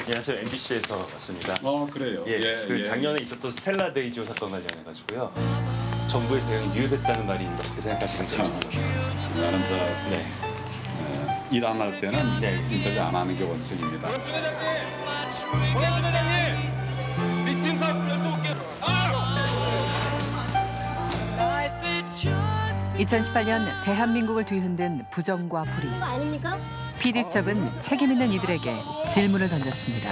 안녕하세요. MBC에서 왔습니다. 어 그래요. 예, 그 작년에 있었던 스텔라 데이지호 사건 관련해 가지고요. 정부의 대응이 유효했다는 말이 어떻게 생각하시는지. 나는 저 네. 일안할 때는 네. 인터뷰 안 하는 게 원칙입니다. 공양진 회장님 미팅 사업 여쭤볼게요. 아! 2018년 대한민국을 뒤흔든 부정과 불의. 아닙니까? PD수첩은 책임 있는 이들에게 질문을 던졌습니다.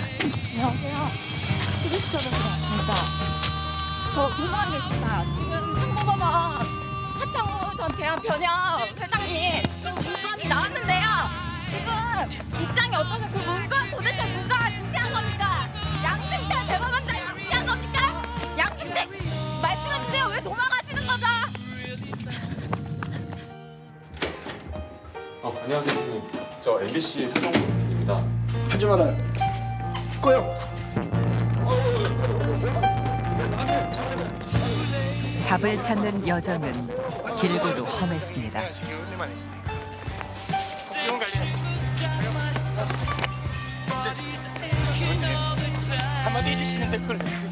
안녕하세요. 피디수첩에서 왔습니다. 저 궁금한 게 있습니다. 지금 상고법원 하창우 전 대한변협 회장님 문건이 나왔는데요. 지금 입장이 어떠세요? 그 문건 도대체 누가 지시한 겁니까? 양승태 대법원장이 지시한 겁니까? 양승태 말씀해 주세요. 왜 도망가시는 거죠? 어, 안녕하세요, 교수님. 저 MBC 사정입니다. 하지 말아요. 꺼요. 답을 찾는 여정은 길고도 험했습니다. 한마디 해주시면 될 걸.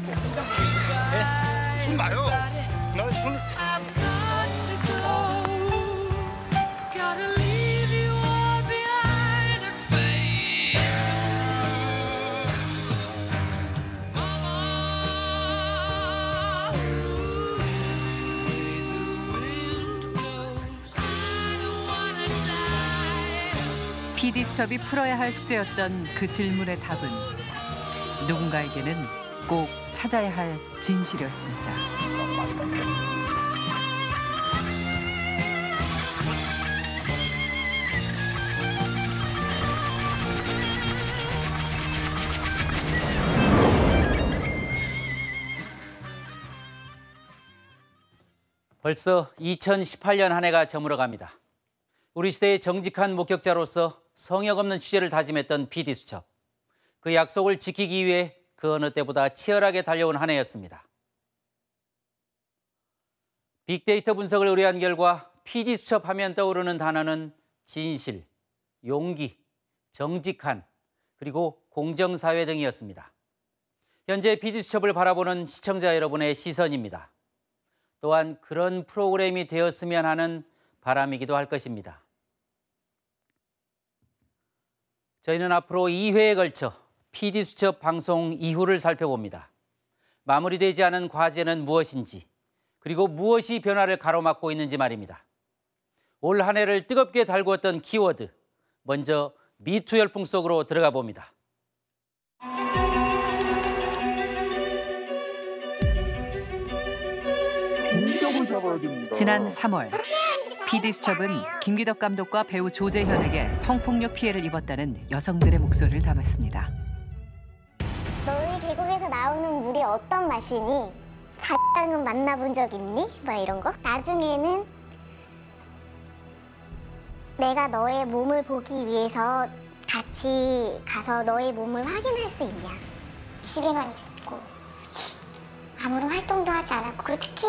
PD수첩이 풀어야 할 숙제였던 그 질문의 답은 누군가에게는 꼭 찾아야 할 진실이었습니다. 벌써 2018년 한 해가 저물어갑니다. 우리 시대의 정직한 목격자로서 성역 없는 취재를 다짐했던 PD수첩. 그 약속을 지키기 위해 그 어느 때보다 치열하게 달려온 한 해였습니다. 빅데이터 분석을 의뢰한 결과 PD수첩 하면 떠오르는 단어는 진실, 용기, 정직한, 그리고 공정사회 등이었습니다. 현재 PD수첩을 바라보는 시청자 여러분의 시선입니다. 또한 그런 프로그램이 되었으면 하는 바람이기도 할 것입니다. 저희는 앞으로 2회에 걸쳐 PD수첩 방송 이후를 살펴봅니다. 마무리되지 않은 과제는 무엇인지, 그리고 무엇이 변화를 가로막고 있는지 말입니다. 올 한 해를 뜨겁게 달구었던 키워드, 먼저 미투 열풍 속으로 들어가 봅니다. 지난 3월 PD수첩은 김기덕 감독과 배우 조재현에게 성폭력 피해를 입었다는 여성들의 목소리를 담았습니다. 너희 계곡에서 나오는 물이 어떤 맛이니? 자랑은 만나본 적 있니? 막 이런 거. 나중에는 내가 너의 몸을 보기 위해서 같이 가서 너의 몸을 확인할 수 있냐? 집에만 있었고 아무런 활동도 하지 않았고 그리고 특히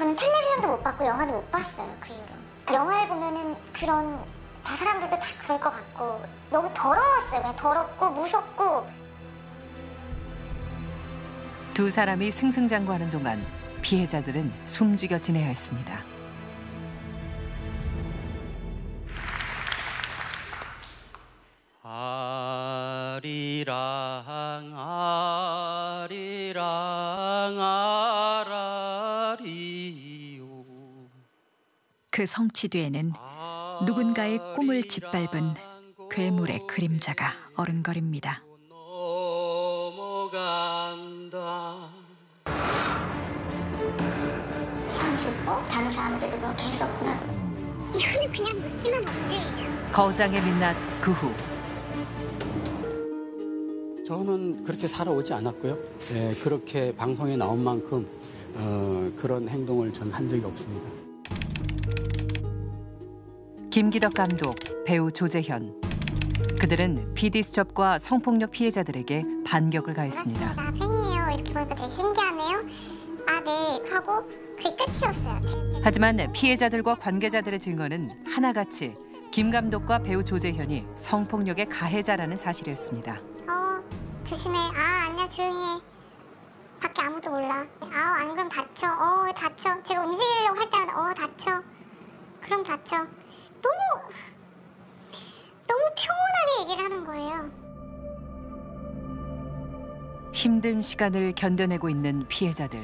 저는 텔레비전도 못 봤고 영화도 못 봤어요 그 이후로. 영화를 보면은 그런 저 사람들도 다 그럴 것 같고 너무 더러웠어요. 그냥 더럽고 무섭고. 두 사람이 승승장구하는 동안 피해자들은 숨죽여 지내야 했습니다. 아리랑 아리랑 아라리요 그 성취 뒤에는 누군가의 꿈을 짓밟은 괴물의 그림자가 어른거립니다. 넘어간다 향수법 변호사 아무데도 그렇게 했었구나 이거는 그냥 묻지만 없지 거장의 민낯 그 후 저는 그렇게 살아오지 않았고요. 예, 그렇게 방송에 나온 만큼 어, 그런 행동을 전 한 적이 없습니다. 김기덕 감독, 배우 조재현. 그들은 PD수첩과 성폭력 피해자들에게 반격을 가했습니다. 나 팬이에요 이렇게 보니까 되게 신기하네요 아 네 하고 그게 끝이었어요 하지만 피해자들과 관계자들의 증언은 하나같이 김 감독과 배우 조재현이 성폭력의 가해자라는 사실이었습니다. 어 조심해. 아 아니야 조용히 해. 밖에 아무도 몰라. 아 안 그럼 다쳐. 어 다쳐. 제가 움직이려고 할 때마다 어 다쳐. 그럼 다쳐. 너무 너무 평온하게 얘기를 하는 거예요. 힘든 시간을 견뎌내고 있는 피해자들.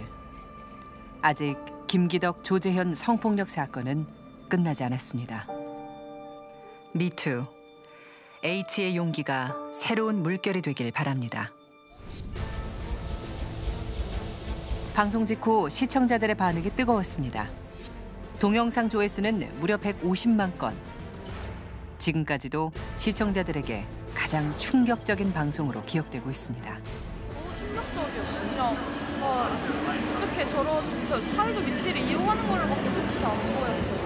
아직 김기덕 조재현 성폭력 사건은 끝나지 않았습니다. 미투 H의 용기가 새로운 물결이 되길 바랍니다. 방송 직후 시청자들의 반응이 뜨거웠습니다. 동영상 조회수는 무려 150만 건. 지금까지도 시청자들에게 가장 충격적인 방송으로 기억되고 있습니다. 너무 충격적이었어. 그냥 막 어떻게 저런 저 사회적 위치를 이용하는 걸로밖에 솔직히 안 보였어요.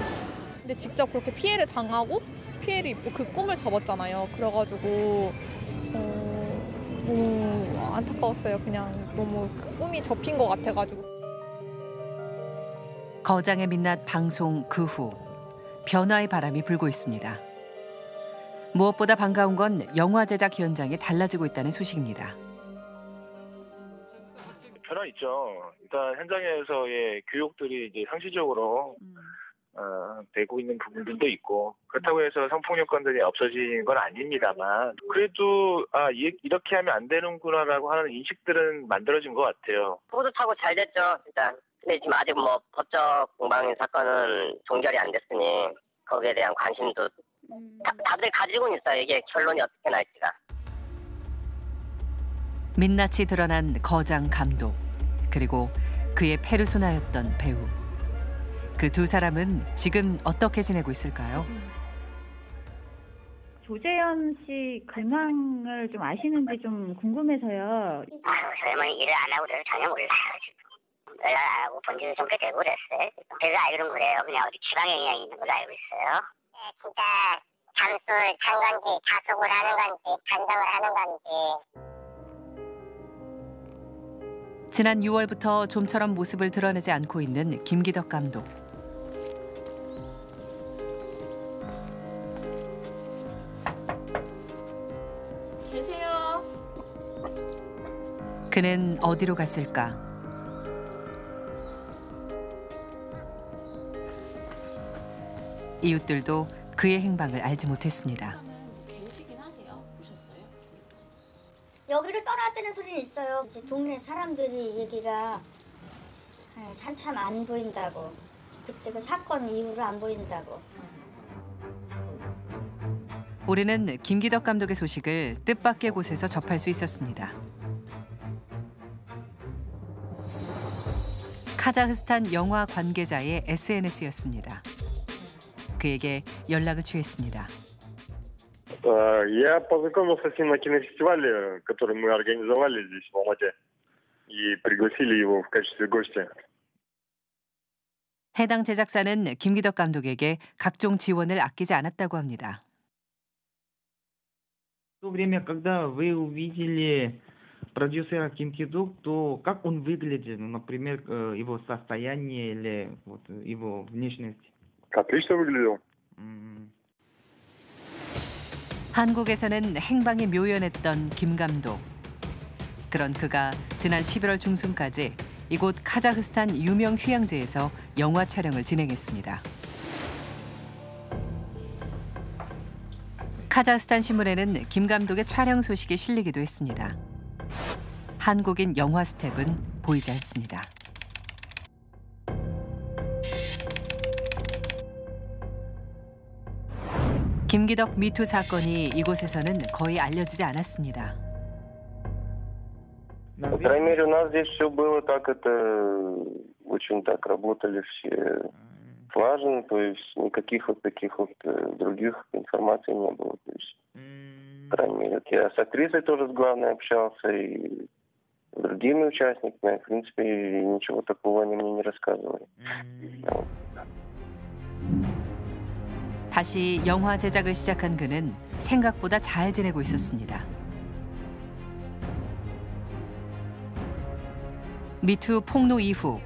근데 직접 그렇게 피해를 당하고 피해를 입고 그 꿈을 접었잖아요. 그래가지고 어, 너무 안타까웠어요. 그냥 너무 그 꿈이 접힌 것 같아가지고. 거장의 민낯 방송 그 후 변화의 바람이 불고 있습니다. 무엇보다 반가운 건 영화 제작 현장이 달라지고 있다는 소식입니다. 변화 있죠. 일단 현장에서의 교육들이 이제 상시적으로 어, 되고 있는 부분들도 있고 그렇다고 해서 성폭력 건들이 없어지는 건 아닙니다만 그래도 아 이- 이렇게 하면 안 되는구나라고 하는 인식들은 만들어진 것 같아요. 뿌듯하고 잘 됐죠, 일단. 근데 지금 아직 뭐 법적 공방 사건은 종결이 안 됐으니 거기에 대한 관심도 다, 다들 가지고는 있어요. 이게 결론이 어떻게 날지가. 민낯이 드러난 거장 감독 그리고 그의 페르소나였던 배우 그 두 사람은 지금 어떻게 지내고 있을까요? 조재현 씨 근황을 좀 아시는지 좀 궁금해서요. 아유 저희만 일을 안 하고 저를 전혀 몰라요 지금. 연락 안 하고 본 지는 좀꽤 되고 그랬어요. 제가 알기로는 그래요. 그냥 어디 지방에 그냥 있는 걸로 알고 있어요. 네, 진짜 잠수를 탄 건지 자숙을 하는 건지 반성을 하는 건지 지난 6월부터 좀처럼 모습을 드러내지 않고 있는 김기덕 감독. 계세요. 그는 어디로 갔을까? 이웃들도 그의 행방을 알지 못했습니다. 여기를 떠났다는 소리는 있어요. 이제 동네 사람들이 얘기가 아, 한참 안 보인다고. 그때 그 사건 이후로 안 보인다고. 우리는 김기덕 감독의 소식을 뜻밖의 곳에서 접할 수 있었습니다. 카자흐스탄 영화 관계자의 SNS였습니다. 그에게 연락을 취했습니다. А, Я познакомился с ним на кинофестивале, который мы организовали здесь, в Алмате, и пригласили его в качестве гостя. 해당 제작사는 김기덕 감독에게 각종 지원을 아끼지 않았다고 합니다. В то время, когда вы увидели продюсера Ким Кидук, то как он выглядит, ну, например, э, его состояние или вот его внешность? 어떻게 올려요? 음. 한국에서는 행방이 묘연했던 김 감독. 그런 그가 지난 11월 중순까지 이곳 카자흐스탄 유명 휴양지에서 영화 촬영을 진행했습니다. 카자흐스탄 신문에는 김 감독의 촬영 소식이 실리기도 했습니다. 한국인 영화 스텝은 보이지 않습니다. 김기덕 미투 사건이 이곳에서는 거의 알려지지 않았습니다. По крайней мере, у нас здесь все было так, это очень так работали все слаженно, то есть никаких вот таких вот э, других информаций не было. То есть, по крайней мере, вот я с актрисой тоже с главной общался и с другими участниками, в принципе, ничего такого они мне не рассказывали. Вот. 다시 영화 제작을 시작한 그는 생각보다 잘 지내고 있었습니다. 미투 폭로 이후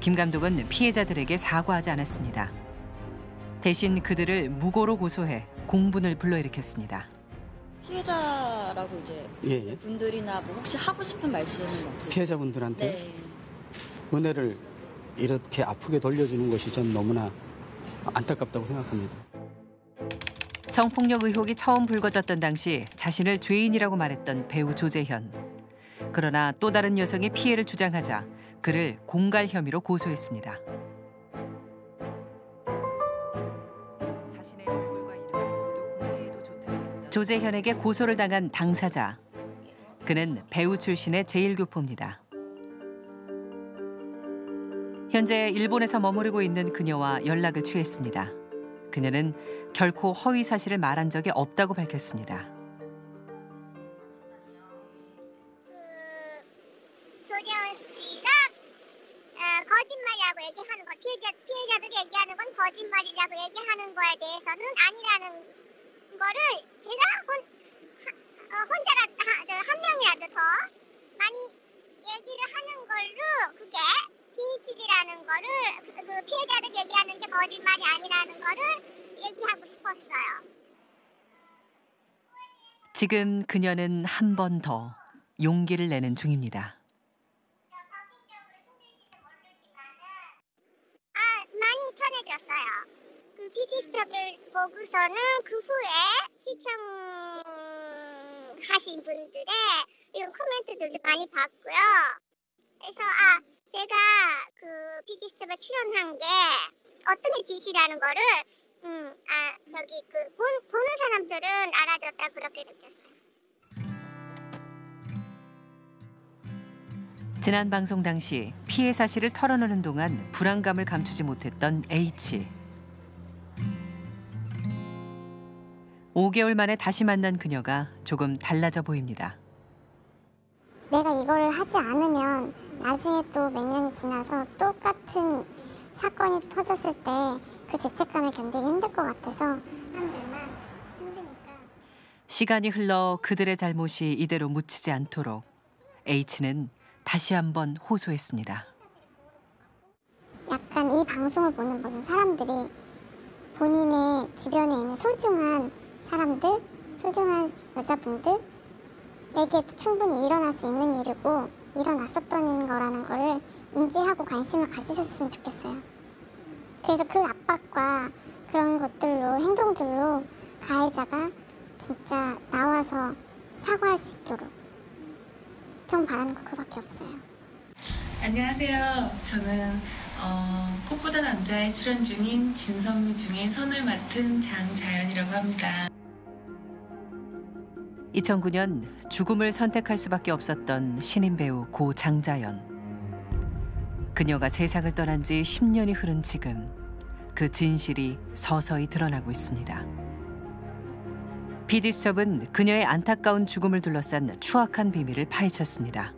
김 감독은 피해자들에게 사과하지 않았습니다. 대신 그들을 무고로 고소해 공분을 불러일으켰습니다. 피해자 피해자라고 이제 예, 예. 분들이나 뭐 혹시 하고 싶은 말씀은 없으세요? 피해자분들한테 네. 은혜를 이렇게 아프게 돌려주는 것이 전 너무나 안타깝다고 생각합니다. 성폭력 의혹이 처음 불거졌던 당시 자신을 죄인이라고 말했던 배우 조재현. 그러나 또 다른 여성의 피해를 주장하자 그를 공갈 혐의로 고소했습니다. 자신의 얼굴과 이름을 모두 공개해도 좋다고 했던 조재현에게 고소를 당한 당사자. 그는 배우 출신의 제1교포입니다. 현재 일본에서 머무르고 있는 그녀와 연락을 취했습니다. 그녀는 결코 허위 사실을 말한 적이 없다고 밝혔습니다. 씨가 어, 거짓말이라고 얘기하는 거에 대해서는 아니라는 거를 제가 혼 하, 어, 혼자라 하, 저한 명이라도 더 많이 얘기를 하는 걸로 그게 진실이라는 거를 그, 그 피해자들이 얘기하는 게 거짓말이 아니라는 거를 얘기하고 싶었어요. 지금 그녀는 한 번 더 용기를 내는 중입니다. 아, 많이 편해졌어요. 그 PD수첩을 보고서는 그 후에 시청하신 분들의 이런 코멘트들도 많이 봤고요. PD수첩에 출연한 게 어떤 게 지시라는 거를 음, 아, 저기 그 본, 보는 사람들은 알아줬다 그렇게 느꼈어요. 지난 방송 당시 피해 사실을 털어놓는 동안 불안감을 감추지 못했던 H. 5개월 만에 다시 만난 그녀가 조금 달라져 보입니다. 내가 이거를 하지 않으면 나중에 또 몇 년이 지나서 똑같은 사건이 터졌을 때 그 죄책감을 견디기 힘들 것 같아서 시간이 흘러 그들의 잘못이 이대로 묻히지 않도록 H는 다시 한번 호소했습니다. 약간 이 방송을 보는 모든 사람들이 본인의 주변에 있는 소중한 사람들, 소중한 여자분들 에게 충분히 일어날 수 있는 일이고 일어났었던 거라는 거를 인지하고 관심을 가지셨으면 좋겠어요. 그래서 그 압박과 그런 것들로 행동들로 가해자가 진짜 나와서 사과할 수 있도록 좀 바라는 거 그밖에 없어요. 안녕하세요. 저는 어, 꽃보다 남자에 출연 중인 진선미 중에 선을 맡은 장자연이라고 합니다. 2009년 죽음을 선택할 수밖에 없었던 신인 배우 고 장자연. 그녀가 세상을 떠난 지 10년이 흐른 지금 그 진실이 서서히 드러나고 있습니다. PD수첩은 그녀의 안타까운 죽음을 둘러싼 추악한 비밀을 파헤쳤습니다.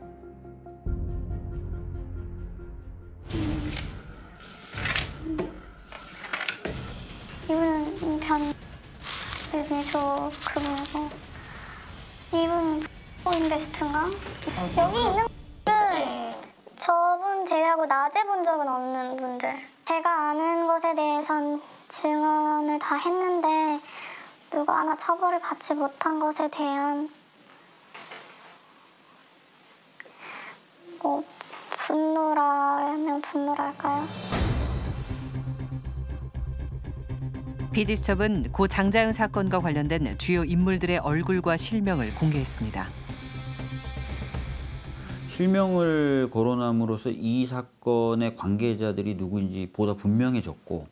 이분은 변 여기 저 그분이고 이분 인베스트인가? 여기 있는 분들 저분 제외하고 낮에 본 적은 없는 분들 제가 아는 것에 대해선 증언을 다 했는데 누가 하나 처벌을 받지 못한 것에 대한 뭐 분노라면 분노랄까요? PD수첩은 고 장자연 사건과 관련된 주요 인물들의 얼굴과 실명을 공개했습니다. 실명을 거론함으로써 이 사건의 관계자들이 누구인지 보다 분명해졌고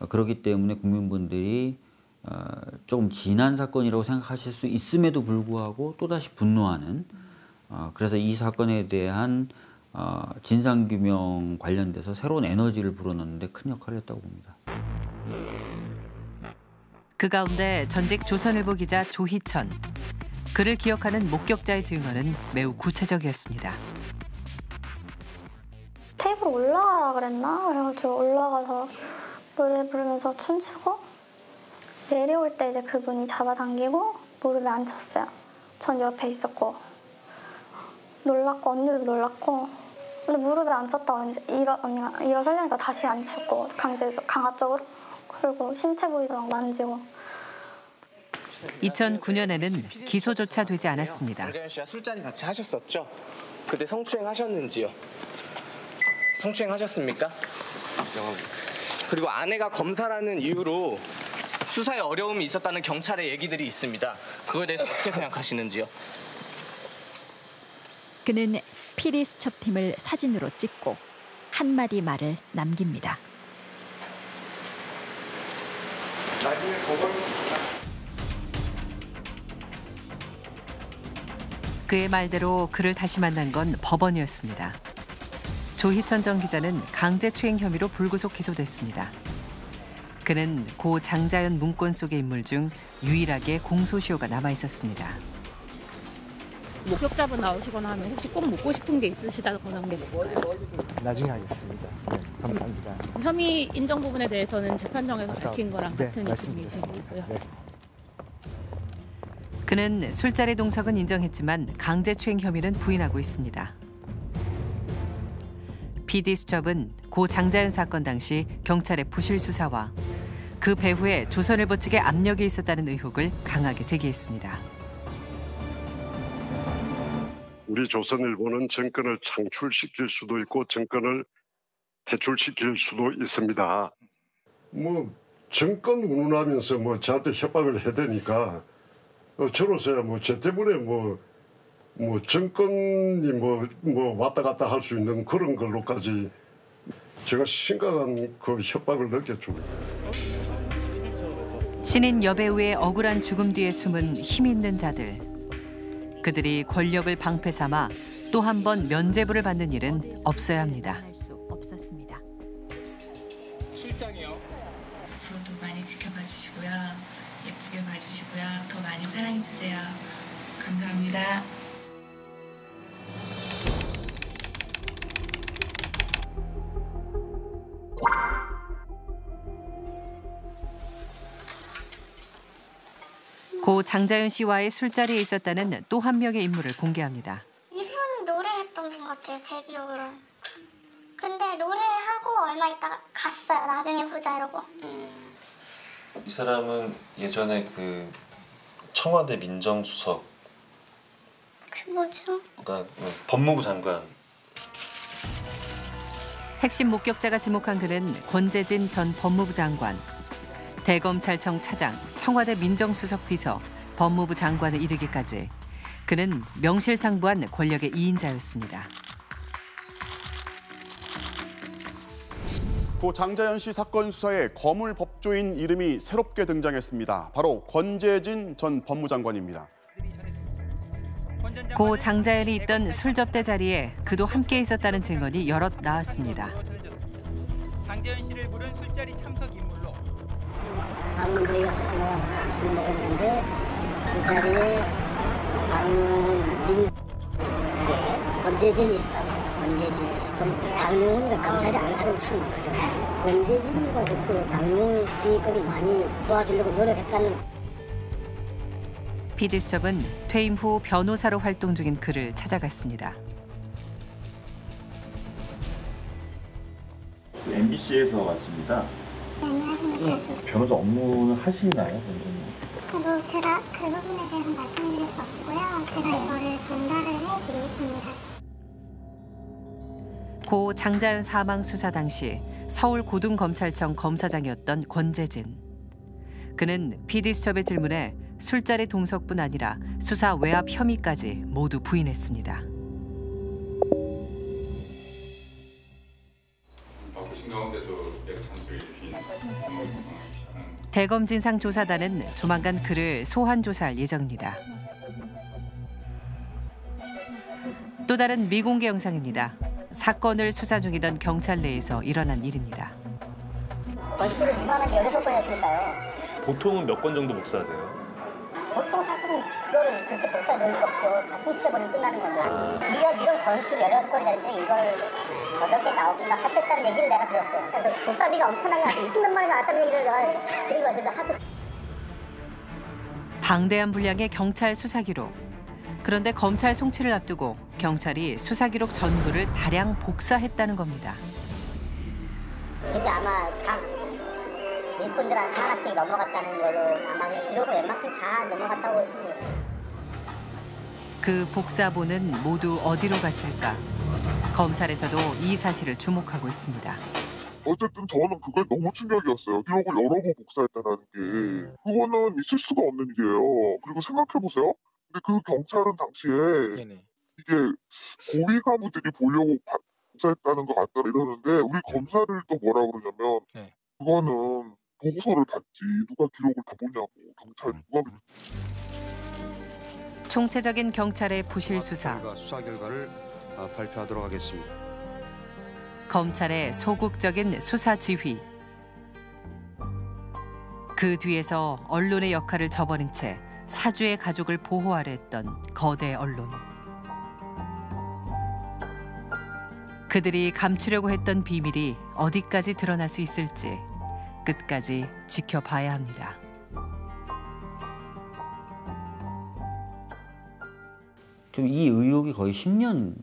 어, 그렇기 때문에 국민분들이 어, 조금 진한 사건이라고 생각하실 수 있음에도 불구하고 또다시 분노하는 어, 그래서 이 사건에 대한 진상규명 관련돼서 새로운 에너지를 불어넣는 데 큰 역할을 했다고 봅니다. 그 가운데 전직 조선일보 기자 조희천. 그를 기억하는 목격자의 증언은 매우 구체적이었습니다. 테이블 올라가라 그랬나? 그래가지고 올라가서 노래 부르면서 춤추고 내려올 때 이제 그분이 잡아당기고 무릎에 앉혔어요. 전 옆에 있었고 놀랐고 언니도 놀랐고 근데 무릎에 앉혔다 언니가 일어서려니까 다시 앉혔고 강제적 강압적으로 그리고 신체 부위도 막 만지고 2009년에는 기소조차 되지 않았습니다. 장자연 씨와 술자리 같이 하셨었죠? 그때 성추행 하셨는지요? 성추행 하셨습니까? 그리고 아내가 검사라는 이유로 수사에 어려움이 있었다는 경찰의 얘기들이 있습니다. 그거에 대해서 어떻게 생각하시는지요? 그는 피리 수첩팀을 사진으로 찍고 한마디 말을 남깁니다. 나중에 그걸 그의 말대로 그를 다시 만난 건 법원이었습니다. 조희천 전 기자는 강제추행 혐의로 불구속 기소됐습니다. 그는 고 장자연 문건 속의 인물 중 유일하게 공소시효가 남아 있었습니다. 목격자분 나오시거나 하면 혹시 꼭 묻고 싶은 게 있으시다거나 게 있을까요? 나중에 하겠습니다. 네, 감사합니다. 혐의 인정 부분에 대해서는 재판정에서 밝힌 거랑 네, 같은 말씀드렸습니다. 네. 그는 술자리 동석은 인정했지만 강제추행 혐의는 부인하고 있습니다. PD 수첩은 고 장자연 사건 당시 경찰의 부실 수사와 그 배후에 조선일보 측의 압력이 있었다는 의혹을 강하게 제기했습니다. 우리 조선일보는 정권을 창출시킬 수도 있고 정권을 퇴출시킬 수도 있습니다. 뭐 정권 운운하면서 뭐 저한테 협박을 해대니까 어, 저로서야 뭐저 때문에 뭐, 뭐 정권이 뭐, 뭐 왔다 갔다 할 수 있는 그런 걸로까지 제가 심각한 그 협박을 느꼈죠. 신인 여배우의 억울한 죽음 뒤에 숨은 힘 있는 자들. 그들이 권력을 방패 삼아 또 한 번 면죄부를 받는 일은 없어야 합니다. 없었습니다. 실장이요. 앞으로도 많이 지켜봐 주시고요. 예쁘게 봐주시고요. 더 많이 사랑해 주세요. 감사합니다. 고 장자연 씨와의 술자리에 있었다는 또 한 명의 인물을 공개합니다. 이분이 노래했던 분 같아요, 제 기억으로. 근데 노래하고 얼마 있다가 갔어요. 나중에 보자 이러고. 이 사람은 예전에 그 청와대 민정수석, 그 뭐죠? 그러니까 법무부 장관 핵심 목격자가 지목한 그는 권재진 전 법무부 장관, 대검찰청 차장, 청와대 민정수석 비서, 법무부 장관에 이르기까지 그는 명실상부한 권력의 이인자였습니다. 고 장자연 씨 사건 수사에 거물 법조인 이름이 새롭게 등장했습니다. 바로 권재진 전 법무장관입니다. 고 장자연이 있던 술 접대 자리에 그도 함께 있었다는 증언이 여럿 나왔습니다. 장재현 씨를 부른 술자리 참석 방금 저희가 저녁 술 먹었는데 그 자리에 강용 민 이제 권재진이 있었다. 권재진. 그럼 강용이가 검찰이 아는 사람이 참 많거든. 권재진이가 그 강용이 좀 많이 도와주려고 노력했다는 피디수첩은 퇴임 후 변호사로 활동 중인 그를 찾아갔습니다. MBC에서 왔습니다. 안녕하세요. 변호사 업무는 하시나요? 선생님? 저도 제가 그 부분에 대해서 말씀드릴 수 없고요. 제가 이거를 전달을 해드리겠습니다. 고 장자연 사망 수사 당시 서울 고등검찰청 검사장이었던 권재진. 그는 PD수첩의 질문에 술자리 동석뿐 아니라 수사 외압 혐의까지 모두 부인했습니다. 대검진상 조사단은 조만간 그를 소환 조사할 예정입니다. 또 다른 미공개 영상입니다. 사건을 수사 중이던 경찰 내에서 일어난 일입니다. 건수를 이만하게 열여섯 번 했으니까요. 보통은 몇 건 정도 복사돼요? 보통 사 실은 그거를 그렇게 복사 넣을 거 없죠. 다 훔쳐버리면 끝나는 건데. 우리가 이런 건수를 열여섯 번이 되는데 이걸 여덟 개 나오거나 합했다는 얘기를 내가 들었어요. 그래서 복사비가 엄청나게 나왔어요. 20몇 만이 나왔다는 얘기를 내가 들은 거였는데 하도 방대한 분량의 경찰 수사 기록. 그런데 검찰 송치를 앞두고 경찰이 수사 기록 전부를 다량 복사했다는 겁니다. 이제 아마 각 윗분들한테 하나씩 넘어갔다는 걸로 아마 기록을 웬만큼 다 넘어갔다고 보시면 그 복사본은 모두 어디로 갔을까? 검찰에서도 이 사실을 주목하고 있습니다. 어쨌든 저는 그게 너무 충격이었어요. 기록을 여러 번 복사했다는 게 그거는 있을 수가 없는 일이에요. 그리고 생각해 보세요. 근데 그 경찰은 당시에 이게 고위 간부들이 보려고 바- 복사했다는 것 같다 이러는데 우리 검사를 또 뭐라 그러냐면 그거는 보고서를 봤지 누가 기록을 다 보냐고 경찰 누가 총체적인 경찰의 부실 수사, 저희가 수사 결과를 아, 발표하도록 하겠습니다. 검찰의 소극적인 수사 지휘. 그 뒤에서 언론의 역할을 저버린 채 사주의 가족을 보호하려 했던 거대 언론. 그들이 감추려고 했던 비밀이 어디까지 드러날 수 있을지 끝까지 지켜봐야 합니다. 좀 이 의혹이 거의 10년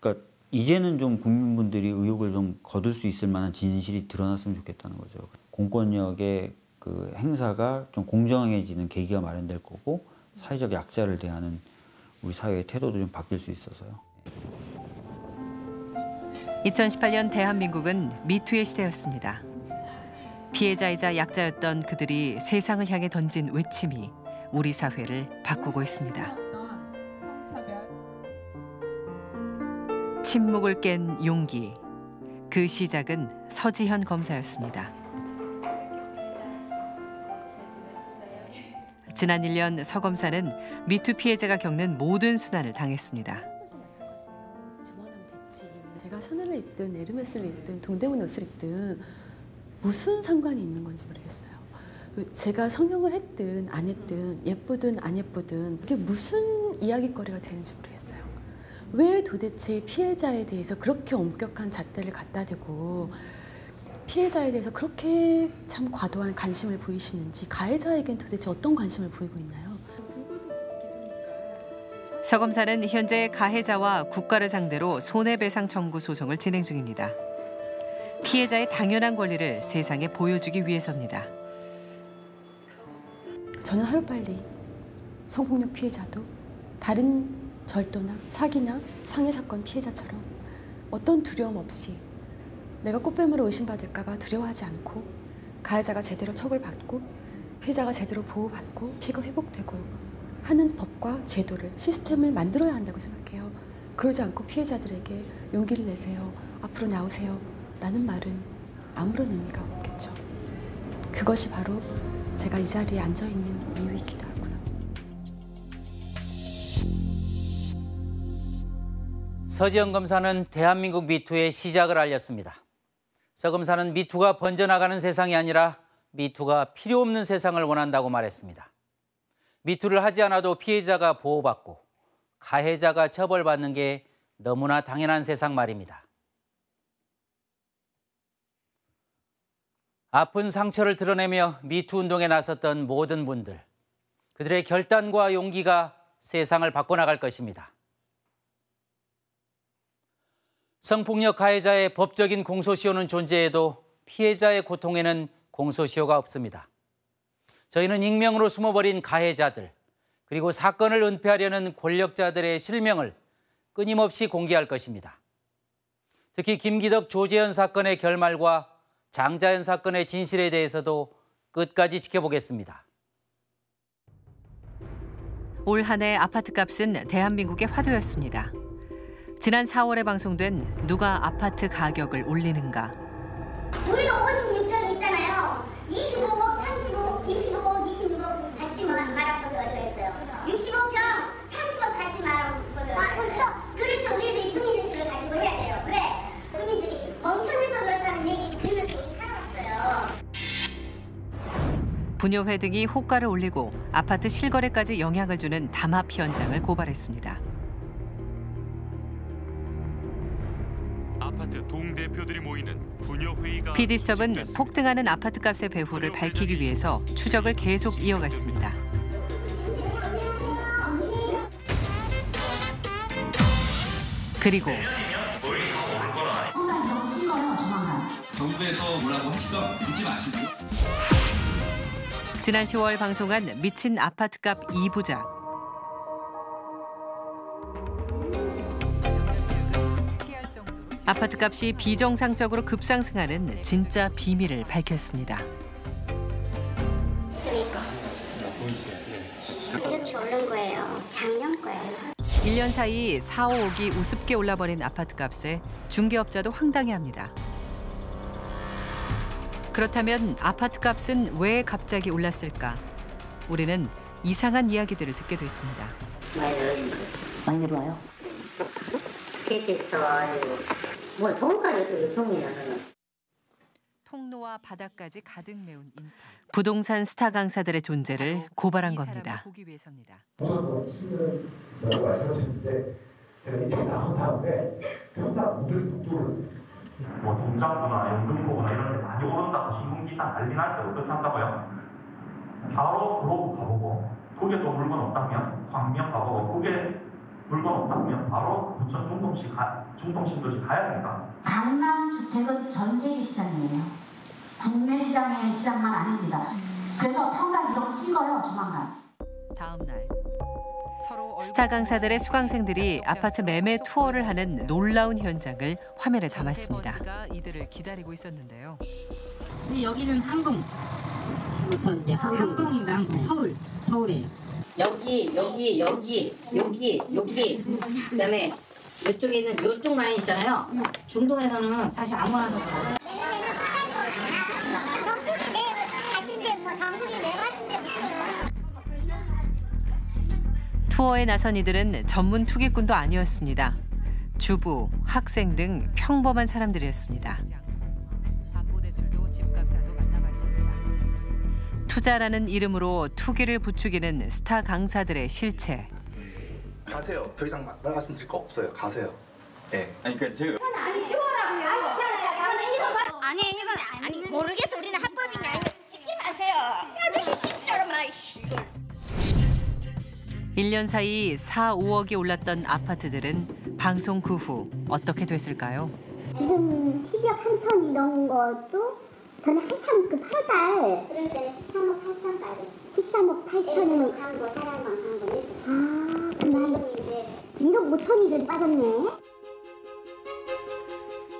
그러니까 이제는 좀 국민분들이 의혹을 좀 거둘 수 있을 만한 진실이 드러났으면 좋겠다는 거죠. 공권력의 그 행사가 좀 공정해지는 계기가 마련될 거고 사회적 약자를 대하는 우리 사회의 태도도 좀 바뀔 수 있어서요. 2018년 대한민국은 미투의 시대였습니다. 피해자이자 약자였던 그들이 세상을 향해 던진 외침이 우리 사회를 바꾸고 있습니다. 침묵을 깬 용기. 그 시작은 서지현 검사였습니다. 지난 1년 서 검사는 미투 피해자가 겪는 모든 순환을 당했습니다. 제가 샤넬을 입든 에르메스를 입든 동대문 옷을 입든 무슨 상관이 있는 건지 모르겠어요. 제가 성형을 했든 안 했든 예쁘든 안 예쁘든 그게 무슨 이야기거리가 되는지 모르겠어요. 왜 도대체 피해자에 대해서 그렇게 엄격한 잣대를 갖다 대고 피해자에 대해서 그렇게 참 과도한 관심을 보이시는지 가해자에겐 도대체 어떤 관심을 보이고 있나요? 서 검사는 현재 가해자와 국가를 상대로 손해배상 청구 소송을 진행 중입니다. 피해자의 당연한 권리를 세상에 보여주기 위해서입니다. 저는 하루빨리 성폭력 피해자도 다른 절도나 사기나 상해 사건 피해자처럼 어떤 두려움 없이 내가 꽃뱀으로 의심받을까 봐 두려워하지 않고 가해자가 제대로 처벌받고 피해자가 제대로 보호받고 피해가 회복되고 하는 법과 제도를 시스템을 만들어야 한다고 생각해요. 그러지 않고 피해자들에게 용기를 내세요. 앞으로 나오세요. 라는 말은 아무런 의미가 없겠죠. 그것이 바로 제가 이 자리에 앉아 있는 이유이기도 하고요. 서지영 검사는 대한민국 미투의 시작을 알렸습니다. 서 검사는 미투가 번져나가는 세상이 아니라 미투가 필요 없는 세상을 원한다고 말했습니다. 미투를 하지 않아도 피해자가 보호받고 가해자가 처벌받는 게 너무나 당연한 세상 말입니다. 아픈 상처를 드러내며 미투 운동에 나섰던 모든 분들, 그들의 결단과 용기가 세상을 바꿔나갈 것입니다. 성폭력 가해자의 법적인 공소시효는 존재해도 피해자의 고통에는 공소시효가 없습니다. 저희는 익명으로 숨어버린 가해자들 그리고 사건을 은폐하려는 권력자들의 실명을 끊임없이 공개할 것입니다. 특히 김기덕 조재현 사건의 결말과 장자연 사건의 진실에 대해서도 끝까지 지켜보겠습니다. 올 한 해 아파트 값은 대한민국의 화두였습니다. 지난 4월에 방송된 누가 아파트 가격을 올리는가. 우리가 56평 있잖아요. 25억, 35억, 분여회 등이 호가를 올리고 아파트 실거래까지 영향을 주는 담합 현장을 고발했습니다. 아파트 동대표들이 모이는 분여 회의가 PD수첩은 폭등하는 아파트 값의 배후를 밝히기 위해서 추적을 계속 이어갔습니다. 그리고 정부에서 뭐라고 하시던 믿지 마시고 지난 10월 방송한 미친 아파트값 2부작. 아파트값이 비정상적으로 급상승하는 진짜 비밀을 밝혔습니다. 이렇게 오른 거예요. 작년 거예요. 1년 사이 4, 5억이 우습게 올라버린 아파트값에 중개업자도 황당해합니다. 그렇다면 아파트 값은 왜 갑자기 올랐을까? 우리는 이상한 이야기들을 듣게 됐습니다. 많이 내려와요? 뭐 서울까지. 통로와 바닥까지 가득 메운 인파. 부동산 스타 강사들의 존재를 고발한 겁니다. 보기 위해서입니다. 라고 말씀하셨는데 제가 이책 나온 다음에 평당 분들이 독도를 뭐 동작구나 연금고나 이런 데 많이 오른다고 신문기사 난리 날 때 어떻게 한다고요? 바로 그러고 가보고 그게 또 물건 없다면 광명 가보고 그게 물건 없다면 바로 부천 중동시 가, 중동신도시 가야 된다. 강남 주택은 전 세계 시장이에요. 국내 시장의 시장만 아닙니다. 그래서 평당 1억 찍어요 조만간. 다음 날 스타 강사들의 수강생들이 아파트 매매 투어를 하는 놀라운 현장을 화면에 담았습니다. 이들을 기다리고 있었는데요. 여기는 항동. 항동이랑 서울, 서울이에요. 여기, 여기, 여기, 여기, 여기. 그다음에 이쪽에 있는 이쪽 라인 있잖아요. 중동에서는 사실 아무나 서 투어에 나선 이들은 전문 투기꾼도 아니었습니다. 주부, 학생 등 평범한 사람들이었습니다. 투자라는 이름으로 투기를 부추기는 스타 강사들의 실체. 가세요. 더 이상 나가서 들거 없어요. 가세요. 예. 아니 그러니까 제가 아니 지워라고요. 아니 이건 아니 모르겠어. 우리는 합법이냐. 찍지 마세요. 아저씨 진짜로 막. 1년 사이 4, 5억이 올랐던 아파트들은 방송 그 후 어떻게 됐을까요? 지금 12억 3천 이런 것도 저는 한참 그 8달 그럴 때는 13억 8천 까지 13억 8천이면 한거 사랑방 한거 아 그만 1억 5천이 빠졌네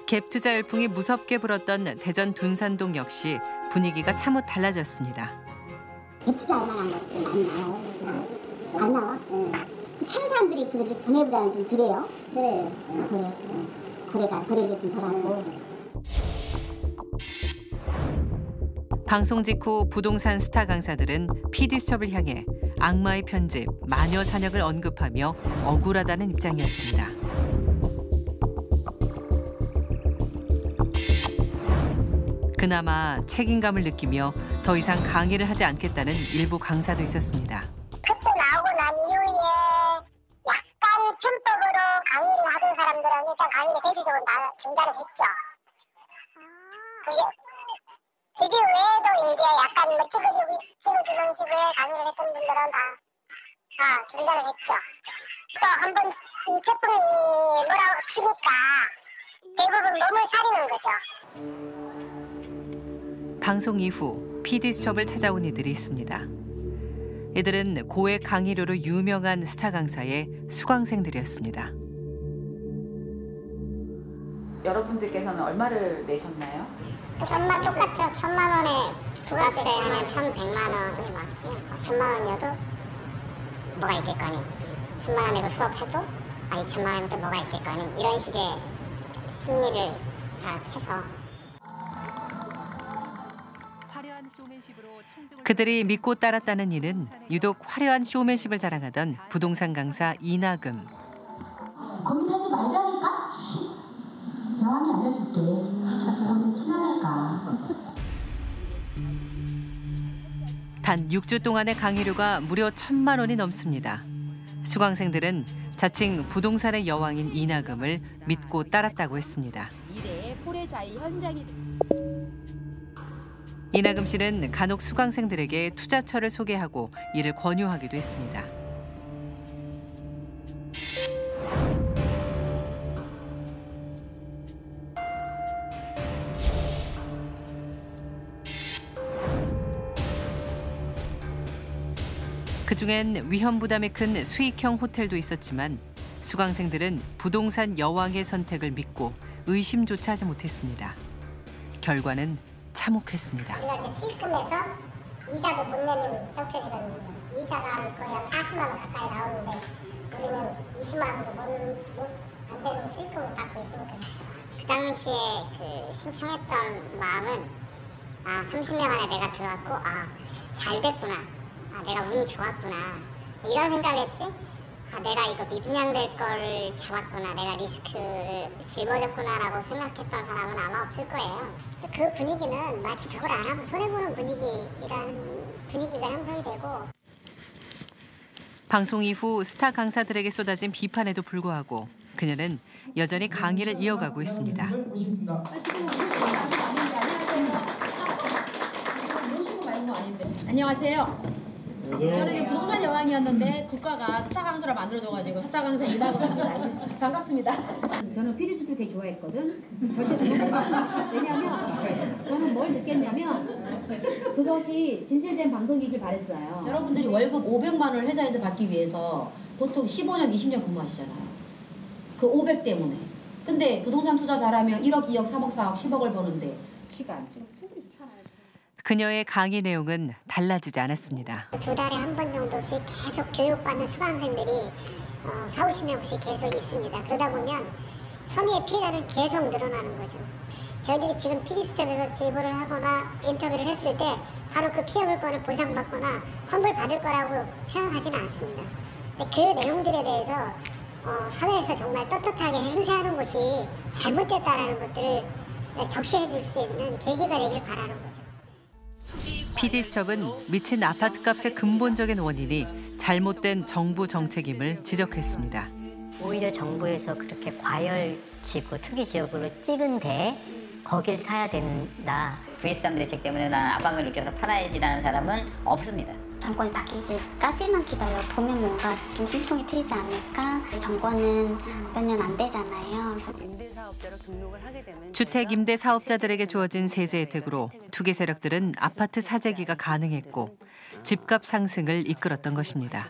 갭 투자 열풍이 무섭게 불었던 대전 둔산동 역시 분위기가 사뭇 달라졌습니다. 갭 투자 할 만한 것들 많이 나와요. 안 나와? 네. 찾는 사람들이 그래도 전에보다는 좀 덜해요. 네. 거래, 거래가 거래도 좀 덜하고. 방송 직후 부동산 스타 강사들은 PD 수첩을 향해 악마의 편집, 마녀 사냥을 언급하며 억울하다는 입장이었습니다. 그나마 책임감을 느끼며 더 이상 강의를 하지 않겠다는 일부 강사도 있었습니다. 중단을 했죠. 또 한번 태풍이 뭐라고 치니까 대부분 몸을 사리는 거죠. 방송 이후 PD 수첩을 찾아온 이들이 있습니다. 이들은 고액 강의료로 유명한 스타 강사의 수강생들이었습니다. 여러분들께서는 얼마를 내셨나요? 천만 똑같죠. 천만 원에 부가세 하면 천백만 원이 막 천만 원이어도 뭐가 있겠거니. 천만 원이고 수업해도 아 이천만 원부터 뭐가 있겠거니. 이런 식의 심리를 자각해서 그들이 믿고 따랐다는 이는 유독 화려한 쇼맨십을 자랑하던 부동산 강사 이나금. 고민하지 말자니까. 여왕이 알려줄게. 여러분 친하니까. 단 6주 동안의 강의료가 무려 천만 원이 넘습니다. 수강생들은 자칭 부동산의 여왕인 이나금을 믿고 따랐다고 했습니다. 이나금 씨는 간혹 수강생들에게 투자처를 소개하고 이를 권유하기도 했습니다. 그중엔 위험 부담이 큰 수익형 호텔도 있었지만 수강생들은 부동산 여왕의 선택을 믿고 의심조차 하지 못했습니다. 결과는 참혹했습니다. 우리가 이제 수익금에서 이자도 못 내는 형편이거든요. 이자가 거의 한 40만 원 가까이 나오는데 우리는 20만 원도 못안 되는 수익금을 받고 있으니까. 그 당시에 그 신청했던 마음은 아 30명 안에 내가 들어왔고 아 잘 됐구나. 아 내가 운이 좋았구나. 이런 생각했지. 아 내가 이거 미분양될 거를 잡았구나. 내가 리스크를 짊어졌구나라고 생각했던 사람은 아마 없을 거예요. 그 분위기는 마치 저걸 안 하면 손해보는 분위기라는 분위기가 형성이 되고 방송 이후 스타 강사들에게 쏟아진 비판에도 불구하고 그녀는 여전히 강의를 이어가고 있습니다. 안녕하세요. 저는 이제 부동산 여왕이었는데 국가가 스타 강사를 만들어줘가지고 스타 강사 일하고 갑니다. 반갑습니다. 저는 피디수들 되게 좋아했거든. 절대 거 왜냐면 저는 뭘 느꼈냐면 그것이 진실된 방송이길 바랬어요. 여러분들이 월급 500만 원을 회사에서 받기 위해서 보통 15년, 20년 근무하시잖아요. 그 500 때문에. 근데 부동산 투자 잘하면 1억, 2억, 3억, 4억, 10억을 버는데 시간 그녀의 강의 내용은 달라지지 않았습니다. 두 달에 한 번 정도씩 계속 교육받는 수강생들이 어, 4, 50명씩 계속 있습니다. 그러다 보면 선의의 피해자는 계속 늘어나는 거죠. 저희들이 지금 피디수첩에서 제보를 하거나 인터뷰를 했을 때 바로 그 피해 물건을 보상받거나 환불받을 거라고 생각하지는 않습니다. 그 내용들에 대해서 어, 사회에서 정말 떳떳하게 행세하는 것이 잘못됐다라는 것들을 적시해 줄 수 있는 계기가 되길 바라는 거죠. PD 수첩은 미친 아파트값의 근본적인 원인이 잘못된 정부 정책임을 지적했습니다. 오히려 정부에서 그렇게 과열 지구 투기 지역으로 찍은데 거길 사야 된다. VS3 대책 때문에 난 압박을 느껴서 팔아야지라는 사람은 없습니다. 정권 바뀌기까지만 기다려 보면 뭔가 좀 숨통이 트이지 않을까? 정권은 몇 년 안 되잖아요. 주택 임대 사업자들에게 주어진 세제 혜택으로 투기 세력들은 아파트 사재기가 가능했고 집값 상승을 이끌었던 것입니다.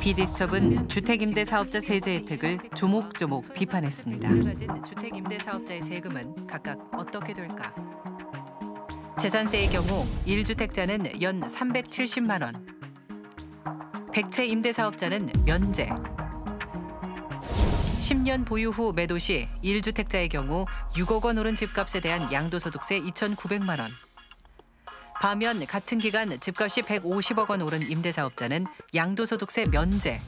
비디수첩은 주택 임대 사업자 세제 혜택을 조목조목 비판했습니다. 가진 주택 임대 사업자의 세금은 각각 어떻게 될까? 재산세의 경우 1주택자는 연 370만 원, 백채 임대 사업자는 면제, 10년 보유 후 매도 시 1주택자의 경우 6억 원 오른 집값에 대한 양도소득세 2,900만 원. 반면 같은 기간 집값이 150억 원 오른 임대사업자는 양도소득세 면제.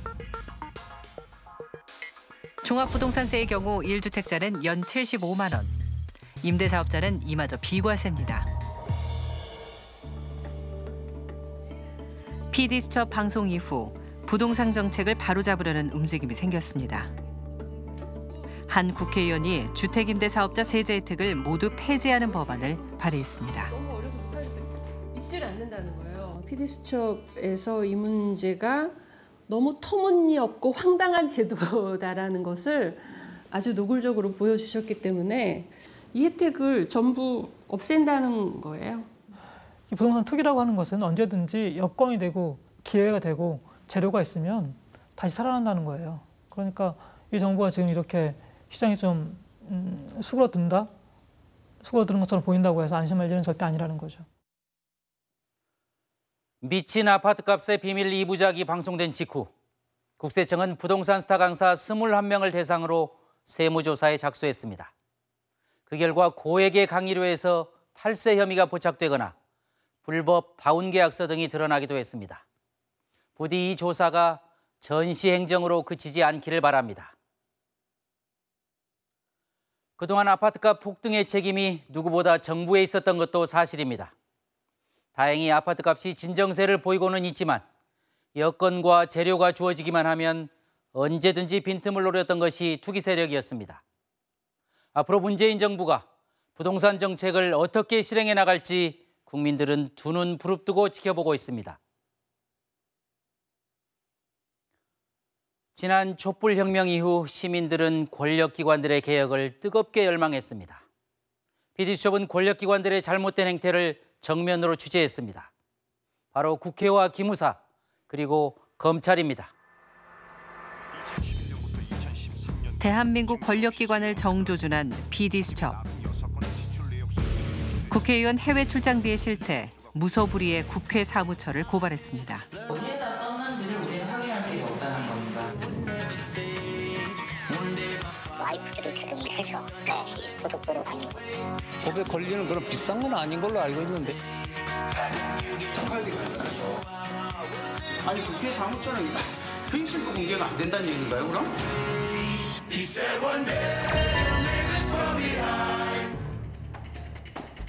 종합부동산세의 경우 1주택자는 연 75만 원. 임대사업자는 이마저 비과세입니다. PD수첩 방송 이후 부동산 정책을 바로잡으려는 움직임이 생겼습니다. 한 국회의원이 주택임대 사업자 세제 혜택을 모두 폐지하는 법안을 발의했습니다. 너무 어려서 읽지를 않는다는 거예요. PD수첩에서 이 문제가 너무 터무니없고 황당한 제도다라는 것을 아주 노골적으로 보여주셨기 때문에 이 혜택을 전부 없앤다는 거예요. 이 부동산 투기라고 하는 것은 언제든지 여건이 되고 기회가 되고 재료가 있으면 다시 살아난다는 거예요. 그러니까 이 정부가 지금 이렇게 시장이 좀 음, 수그러든다, 수그러드는 것처럼 보인다고 해서 안심할 일은 절대 아니라는 거죠. 미친 아파트값의 비밀 2부작이 방송된 직후 국세청은 부동산 스타 강사 21명을 대상으로 세무조사에 작수했습니다. 그 결과 고액의 강의로 해서 탈세 혐의가 포착되거나 불법 다운 계약서 등이 드러나기도 했습니다. 부디 이 조사가 전시 행정으로 그치지 않기를 바랍니다. 그동안 아파트값 폭등의 책임이 누구보다 정부에 있었던 것도 사실입니다. 다행히 아파트값이 진정세를 보이고는 있지만 여건과 재료가 주어지기만 하면 언제든지 빈틈을 노렸던 것이 투기 세력이었습니다. 앞으로 문재인 정부가 부동산 정책을 어떻게 실행해 나갈지 국민들은 두 눈 부릅뜨고 지켜보고 있습니다. 지난 촛불혁명 이후 시민들은 권력기관들의 개혁을 뜨겁게 열망했습니다. PD수첩은 권력기관들의 잘못된 행태를 정면으로 취재했습니다. 바로 국회와 기무사 그리고 검찰입니다. 대한민국 권력기관을 정조준한 PD수첩. 국회의원 해외 출장비의 실태, 무소불위의 국회 사무처를 고발했습니다. 어디에다 썼는지를 우리는 확인할 필요 없다는 겁니다. 와이프들을 다니고. 법에 걸리는 그런 비싼 건 아닌 걸로 알고 있는데. 아니 국회 사무처는 회의실도 공개가 안 된다는 얘기인가요 그럼?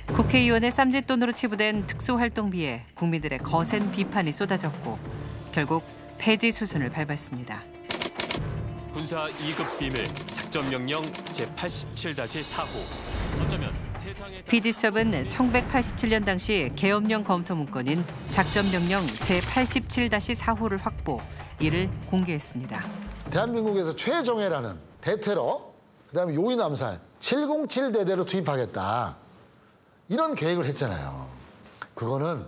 국회의원의 쌈짓돈으로 치부된 특수활동비에 국민들의 거센 비판이 쏟아졌고 결국 폐지 수순을 밟았습니다. 군사 2급 비밀 작전 명령 제87-4호. 어쩌면 세상에 PD수첩은 1987년 당시 계엄령 검토 문건인 작전명령 제87-4호를 확보, 이를 공개했습니다. 대한민국에서 최정예라는 대테러, 그다음에 요인 암살, 707 대대로 투입하겠다. 이런 계획을 했잖아요. 그거는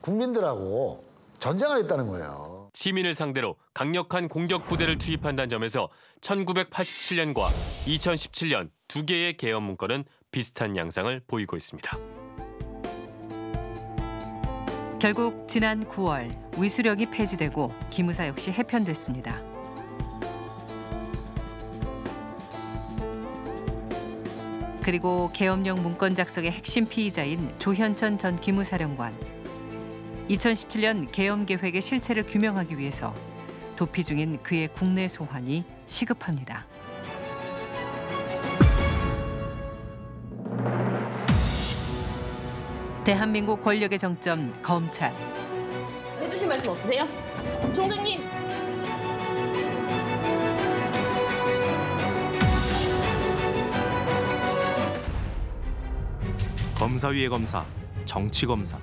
국민들하고 전쟁하겠다는 거예요. 시민을 상대로 강력한 공격 부대를 투입한다는 점에서 1987년과 2017년 두 개의 계엄 문건은 비슷한 양상을 보이고 있습니다. 결국 지난 9월 위수령이 폐지되고 기무사 역시 해편됐습니다. 그리고 계엄령 문건 작성의 핵심 피의자인 조현천 전 기무사령관. 2017년 계엄 계획의 실체를 규명하기 위해서 도피 중인 그의 국내 소환이 시급합니다. 대한민국 권력의 정점 검찰. 해주실 말씀 없으세요? 총장님! 검사 위의 검사, 정치 검사.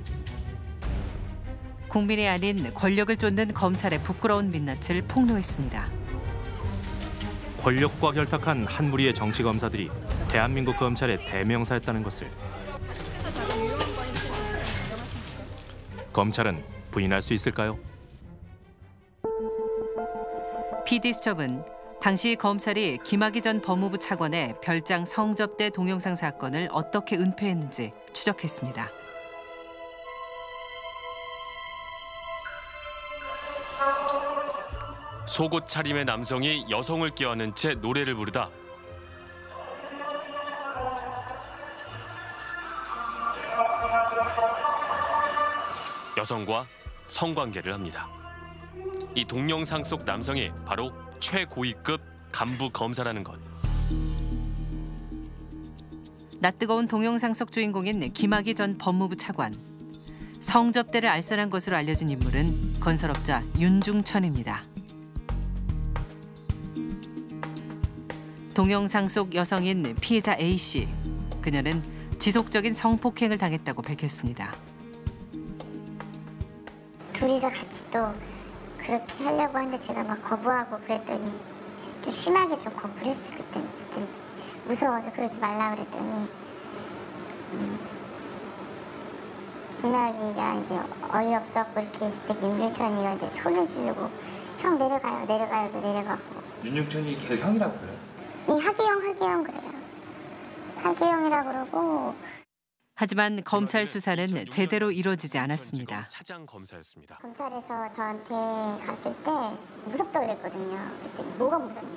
국민이 아닌 권력을 쫓는 검찰의 부끄러운 민낯을 폭로했습니다. 권력과 결탁한 한 무리의 정치 검사들이 대한민국 검찰의 대명사였다는 것을 검찰은 부인할 수 있을까요? PD수첩은 당시 검찰이 김학의 전 법무부 차관의 별장 성접대 동영상 사건을 어떻게 은폐했는지 추적했습니다. 속옷 차림의 남성이 여성을 껴안은 채 노래를 부르다 여성과 성관계를 합니다. 이 동영상 속 남성이 바로 최고위급 간부 검사라는 것. 낯뜨거운 동영상 속 주인공인 김학의 전 법무부 차관. 성접대를 알선한 것으로 알려진 인물은 건설업자 윤중천입니다. 동영상 속 여성인 피해자 A 씨. 그녀는 지속적인 성폭행을 당했다고 밝혔습니다. 둘이서 같이 또 그렇게 하려고 하는데 제가 막 거부하고 그랬더니 좀 심하게 좀 거부를 했어 그때 그때 무서워서 그러지 말라 그랬더니 음, 김학이가 이제 어이없어갖고 이렇게 있을 때 민준천이가 이제 손을 지르고 형 내려가요 내려가요 또 내려가고. 윤중천이 걔 형이라고 그래요? 이 하기영 하기영 그래요. 하기영이라 그러고 하지만 검찰 수사는 제대로 이루어지지 않았습니다. 차장 검사였습니다. 검찰에서 저한테 갔을 때 무섭다 그랬거든요. 뭐가 무섭냐.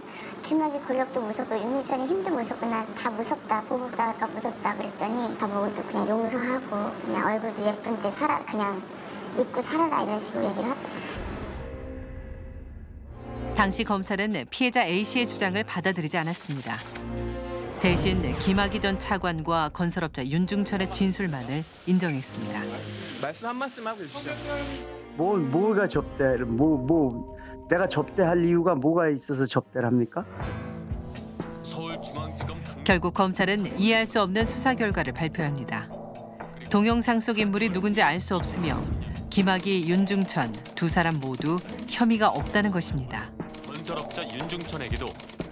김학의 권력도 무섭고 윤유천의 힘도 무섭고 난 다 무섭다. 보복당할까 무섭다 그랬더니 저보고 또 그냥 용서하고 그냥 얼굴도 예쁜데 살아 그냥 잊고 살아라 이런 식으로 얘기를 하더라고요. 당시 검찰은 피해자 A 씨의 주장을 받아들이지 않았습니다. 대신 김학의 전 차관과 건설업자 윤중천의 진술만을 인정했습니다. 말씀 한 말씀 하고 주시죠. 뭐 뭐가 접대를 뭐 뭐 내가 접대할 이유가 뭐가 있어서 접대를 합니까? 서울중앙지검 결국 검찰은 이해할 수 없는 수사 결과를 발표합니다. 동영상 속 인물이 누군지 알 수 없으며 김학의, 윤중천 두 사람 모두 혐의가 없다는 것입니다. 건설업자 윤중천에게도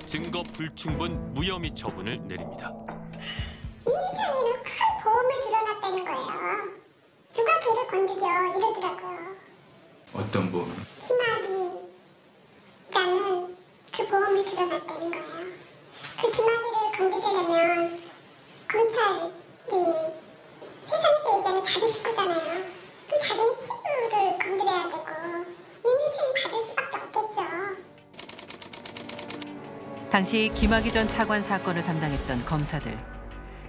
증거 불충분 무혐의 처분을 내립니다. 윤유천이는 큰 보험을 들여놨다는 거예요. 누가 걔를 건드려 이러더라고요. 어떤 보험? 기마귀라는 그 보험이 들어갔다는 거예요. 그 기마귀를 건드리려면 검찰이 세상에서 얘기하는 자기 식구잖아요. 그럼 자기네 친구를 건드려야 되고 윤준수는 받을 수밖에 없겠죠. 당시 김학의 전 차관 사건을 담당했던 검사들.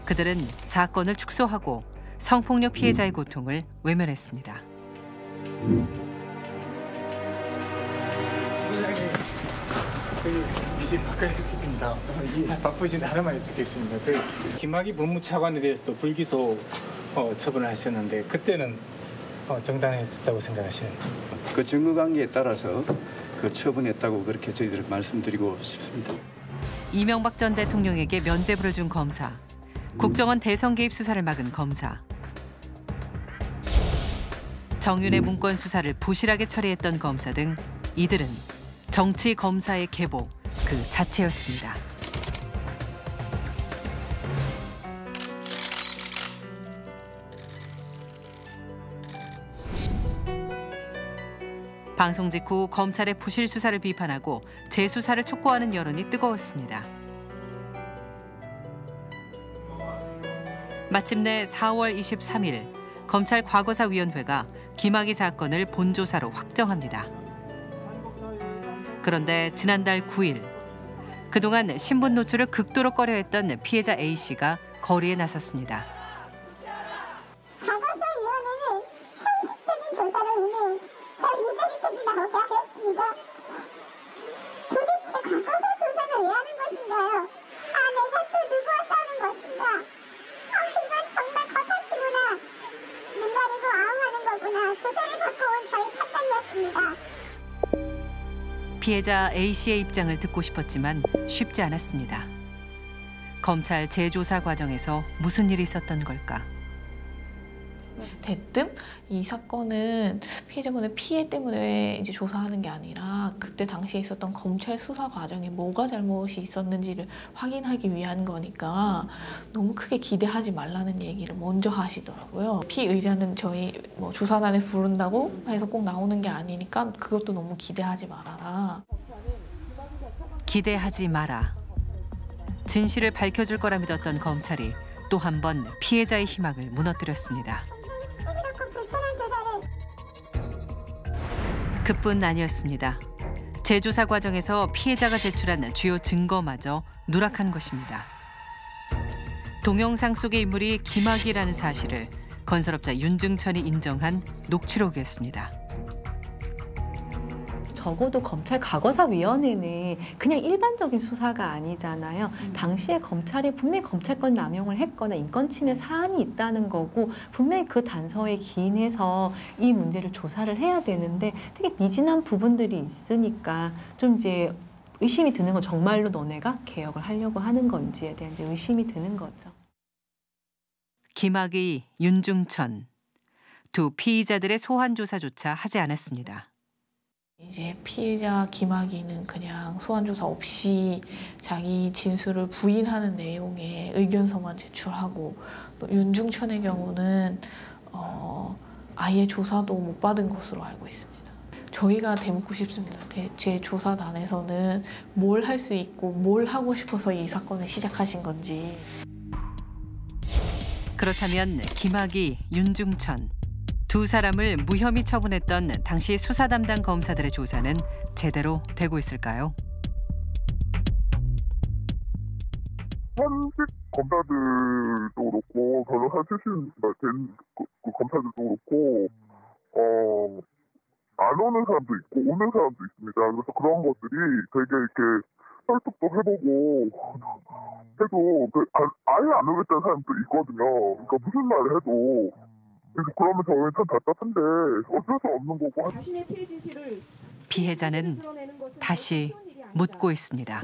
그들은 사건을 축소하고 성폭력 피해자의 고통을 외면했습니다. 혹시 박근수 PD입니다. 바쁘신 하나만 여쭙겠습니다. 저희 김학의 법무차관에 대해서도 불기소 어, 처분을 하셨는데 그때는 어, 정당했었다고 생각하시는지. 그 증거 관계에 따라서 그 처분했다고 그렇게 저희들 말씀드리고 싶습니다. 이명박 전 대통령에게 면죄부를 준 검사. 국정원 대선 개입 수사를 막은 검사. 정윤의 문건 수사를 부실하게 처리했던 검사 등 이들은 정치 검사의 계보 그 자체였습니다. 방송 직후 검찰의 부실 수사를 비판하고 재수사를 촉구하는 여론이 뜨거웠습니다. 마침내 4월 23일 검찰 과거사위원회가 김학의 사건을 본조사로 확정합니다. 그런데 지난달 9일 그동안 신분 노출을 극도로 꺼려했던 피해자 A 씨가 거리에 나섰습니다. 과거사위원회는 형식적인 조사로 인해 잘 무죄리까지 나오게 하였습니다. 도대체 과거사 조사를 왜 하는 것인가요? 아, 내가 또 누구와 싸우는 것인가? 아, 이건 정말 겉핥기구나. 눈 가리고 아웅하는 거구나. 조사를 받고 온 저의 판단이었습니다. 피해자 A 씨의 입장을 듣고 싶었지만 쉽지 않았습니다. 검찰 재조사 과정에서 무슨 일이 있었던 걸까? 대뜸 이 사건은 피해자분의 피해 때문에 이제 조사하는 게 아니라 그때 당시에 있었던 검찰 수사 과정에 뭐가 잘못이 있었는지를 확인하기 위한 거니까 너무 크게 기대하지 말라는 얘기를 먼저 하시더라고요. 피의자는 저희 뭐 조사단에 부른다고 해서 꼭 나오는 게 아니니까 그것도 너무 기대하지 말아라. 기대하지 마라. 진실을 밝혀줄 거라 믿었던 검찰이 또 한 번 피해자의 희망을 무너뜨렸습니다. 그뿐 아니었습니다. 재조사 과정에서 피해자가 제출한 주요 증거마저 누락한 것입니다. 동영상 속의 인물이 김학이라는 사실을 건설업자 윤증천이 인정한 녹취록이었습니다. 적어도 검찰 과거사위원회는 그냥 일반적인 수사가 아니잖아요. 당시에 검찰이 분명히 검찰권 남용을 했거나 인권 침해 사안이 있다는 거고 분명히 그 단서에 기인해서 이 문제를 조사를 해야 되는데 되게 미진한 부분들이 있으니까 좀 이제 의심이 드는 건 정말로 너네가 개혁을 하려고 하는 건지에 대한 이제 의심이 드는 거죠. 김학의, 윤중천 두 피의자들의 소환 조사조차 하지 않았습니다. 이제 피해자 김학의는 그냥 소환 조사 없이 자기 진술을 부인하는 내용의 의견서만 제출하고 또 윤중천의 경우는 어, 아예 조사도 못 받은 것으로 알고 있습니다. 저희가 되묻고 싶습니다. 제 조사단에서는 뭘 할 수 있고 뭘 하고 싶어서 이 사건을 시작하신 건지. 그렇다면 김학의, 윤중천 두 사람을 무혐의 처분했던 당시 수사 담당 검사들의 조사는 제대로 되고 있을까요? 현직 검사들도 그렇고 변호사 출신 된 그, 그 검사들도 그렇고 어, 안 오는 사람도 있고 오는 사람도 있습니다. 그래서 그런 것들이 되게 이렇게 설득도 해보고 해도 그 아, 아예 안 오겠다는 사람도 있거든요. 그러니까 무슨 말을 해도 그래서 그러면 저희는 참 답답한데 어쩔 수 없는 거고. 자신의 피해 진실을 피해자는 다시 묻고 있습니다.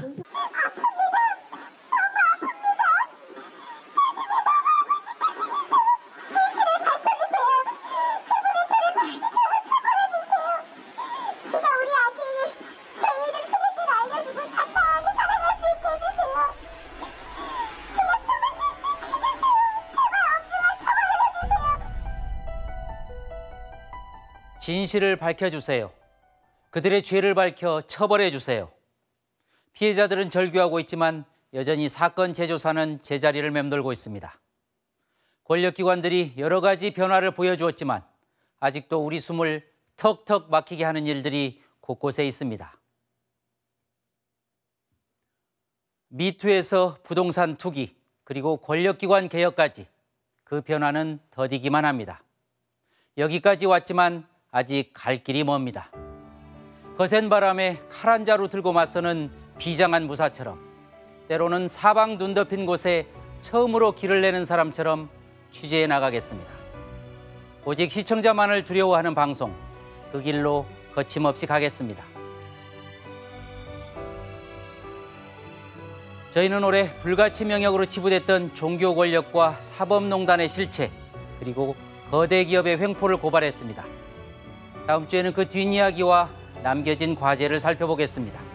진실을 밝혀주세요. 그들의 죄를 밝혀 처벌해 주세요. 피해자들은 절규하고 있지만 여전히 사건 재조사는 제자리를 맴돌고 있습니다. 권력기관들이 여러 가지 변화를 보여주었지만 아직도 우리 숨을 턱턱 막히게 하는 일들이 곳곳에 있습니다. 미투에서 부동산 투기 그리고 권력기관 개혁까지 그 변화는 더디기만 합니다. 여기까지 왔지만 아직 갈 길이 멉니다. 거센 바람에 칼 한 자루 들고 맞서는 비장한 무사처럼 때로는 사방 눈 덮인 곳에 처음으로 길을 내는 사람처럼 취재해 나가겠습니다. 오직 시청자만을 두려워하는 방송 그 길로 거침없이 가겠습니다. 저희는 올해 불가치 명역으로 치부됐던 종교 권력과 사법농단의 실체 그리고 거대 기업의 횡포를 고발했습니다. 다음 주에는 그 뒷이야기와 남겨진 과제를 살펴보겠습니다.